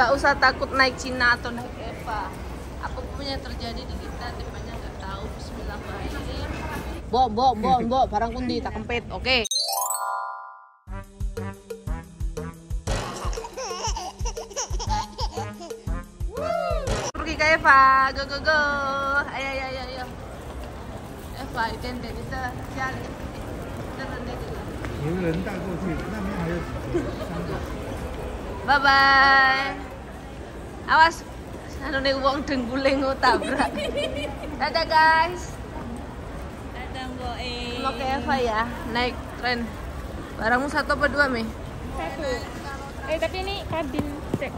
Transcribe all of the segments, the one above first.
nggak usah takut naik Cina atau naik Eva apapun yang terjadi di kita depannya nggak tahu Bismillahirrahmanirrahim bo bo bo bo barang kundi tak kempit oke pergi ke Eva go go go ayo ayo ayo ayo Eva itu yang kita cari kita nanti kita 有人带过去，那边还有三个。 Bye bye. Awas, anu nih uang dengguling tabrak. Dadah guys. Dadah Mbok E. Mau ke Eva ya, naik tren. Barangmu satu apa dua mi? Satu. Eh tapi ini kabin cek.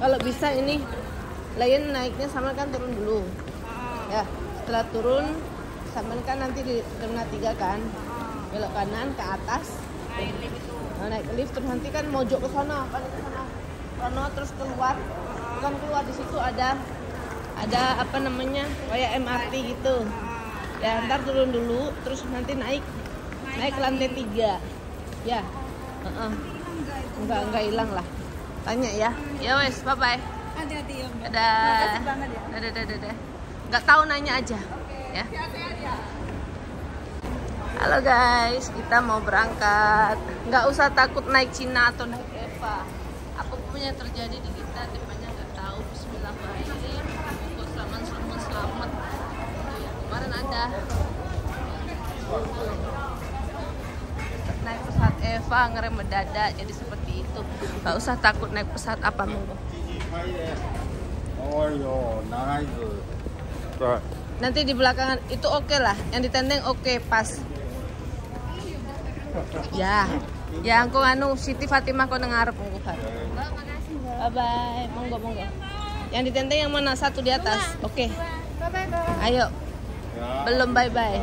Kalau bisa ini, lain naiknya sama kan turun dulu. Ya, setelah turun, sama kan nanti di terminal tiga kan. Belok kanan ke atas. Nah, naik lift terus nanti kan mojok ke sana, ke sana. Sono terus keluar. Bukan keluar di situ ada ada apa namanya? kayak MRT gitu. Ya, ntar turun dulu terus nanti naik naik ke lantai tiga. Ya. Heeh. Enggak enggak hilang lah. Tanya ya. Ya wes, bye bye. Hati-hati ya Mbak. Banget ya. Dadah, dadah, dadah. Nggak tahu nanya aja, ya. Halo guys, kita mau berangkat. Nggak usah takut naik Cina atau naik Eva apa pun yang terjadi di kita depannya nggak tahu. Bismillahirrahmanirrahim. Untuk selamat selamat selamat. Kemarin ada. Naik pesawat Eva ngerem mendadak jadi seperti itu. Nggak usah takut naik pesawat apa monggo nanti di belakangan itu oke okay lah. Yang ditendeng oke okay, pas. Ya. yeah. Ya aku anu Siti Fatimah kau nengarep monggo bar. Bye bye. Monggo monggo. Yang di tenda yang mana? Satu di atas. Oke. Okay. Bye bye. Ayo. Belum bye bye.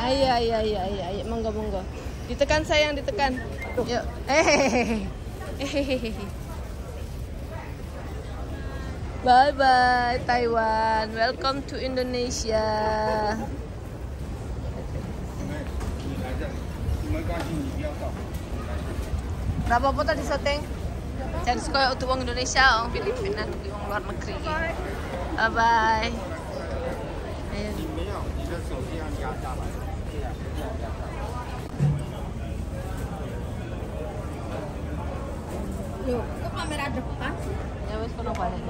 Ayo ayo ayo ayo ayo monggo monggo. Ditekan sayang ditekan. Yuk. Bye bye Taiwan. Welcome to Indonesia. Terima kasih. Berapa apa tadi syuting? Jadi sekolah untuk uang Indonesia, uang Filipina, untuk uang luar negeri. Bye bye. Yuk, kamera depan? Ya wes kono balik.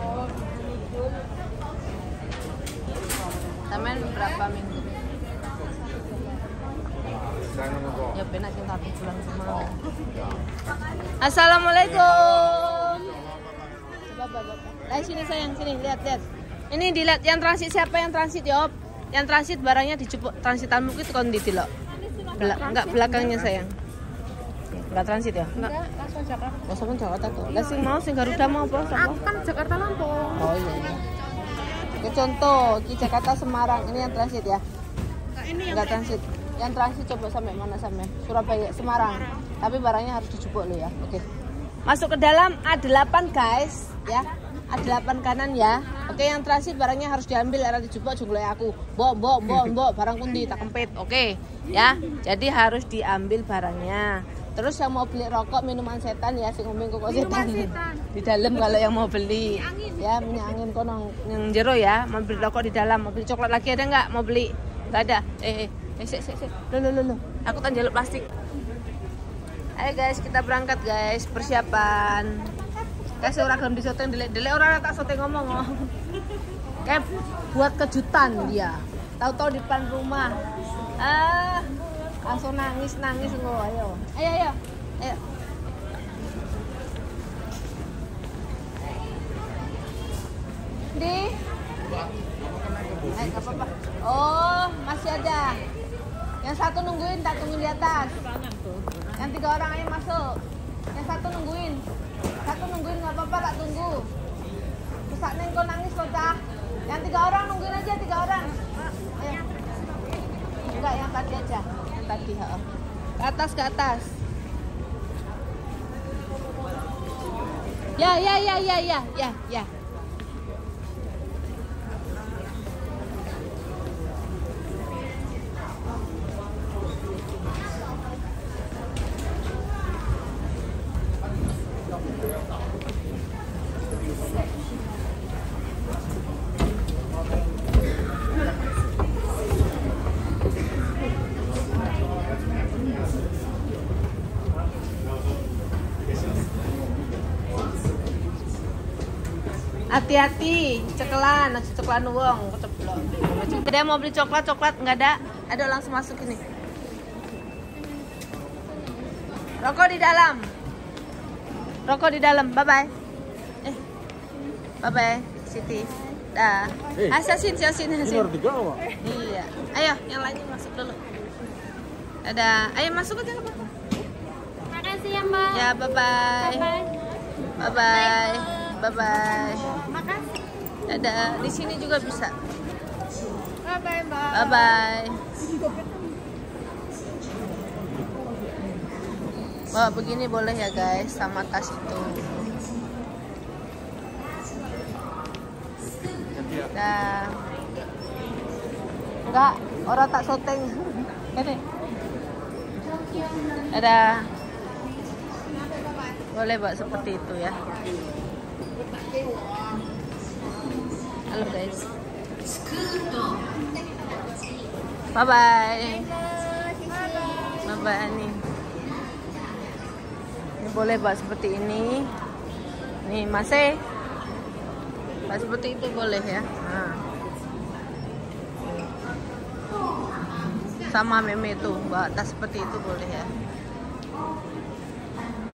Tamen berapa minggu? Ya pulang semua. Oh, ya. Assalamualaikum. Coba sini sayang sini lihat lihat. Ini dilihat yang transit siapa yang transit ya Yang transit barangnya dijemput transitan mungkin itu kondisi lo. Bela enggak belakangnya sayang. Enggak transit ya? Enggak, langsung Jakarta. Langsung Jakarta tuh. Lah sing mau sing Garuda mau apa? Aku kan Jakarta Lampung. Oh iya. Ini contoh, di Jakarta Semarang ini yang transit ya? Enggak, ini yang transit. Yang transit coba sampai mana sampai Surabaya, Semarang. Tapi barangnya harus dijupuk lo ya. Oke. Masuk ke dalam A8 guys, ya. A8 kanan ya. Oke, yang transit barangnya harus diambil era dijupuk jumlah aku. Bo, bo, bo, bo, barang kundi tak kempit. Oke, ya. Jadi harus diambil barangnya. Terus yang mau beli rokok minuman setan ya, sing ngomong kok setan. Di dalam kalau yang mau beli. Ya, minyak angin kono yang jero ya. Mau beli rokok di dalam, mau beli coklat lagi ada nggak? Mau beli? Nggak ada. Eh, eh, eh, sik, sik, sik. Loh, loh, loh, loh. Aku kan jaluk plastik. Ayo guys, kita berangkat guys. Persiapan. Guys, orang gelem disoteng delek-delek orang tak soteng ngomong. oh. Kayak buat kejutan dia. Tahu-tahu di depan rumah. Ah, langsung nangis nangis lo ayo. Ayo ayo. Ayo. Yang satu nungguin, tak tungguin di atas. Yang tiga orang ayo masuk. Yang satu nungguin. Satu nungguin nggak apa-apa, tak tunggu. Pusat neng nangis kau cah. Yang tiga orang nungguin aja tiga orang. Enggak, yang tadi aja. Yang tadi, ha. Ke atas, ke atas. Ya, ya, ya, ya, ya, ya, ya. Hati-hati, cekelan, aja cekelan wong, keceblok. Ada mau beli coklat, coklat nggak ada. Ada langsung masuk ini. Rokok di dalam. Rokok di dalam. Bye bye. Eh. Bye bye, Siti. Dah. Eh. Ah, Yasin, Yasin, Ini Yasin. harus digawa. Iya. Ayo, yang lainnya masuk dulu. Ada. Ayo masuk aja apa-apa. Makasih ya mbak. Ya, bye bye. Bye. Bye bye. Bye bye. Makasih. Dadah. Di sini juga bisa. Bye bye. Bye bye. Bawa begini boleh ya guys sama tas itu. Dah. Enggak, orang tak soteng. Ini. Ada. Boleh buat seperti itu ya. Halo guys. Bye bye. Bye bye nih. Ini boleh buat seperti ini. Nih masih. Buat seperti itu boleh ya. Nah. Sama meme itu buat tas seperti itu boleh ya.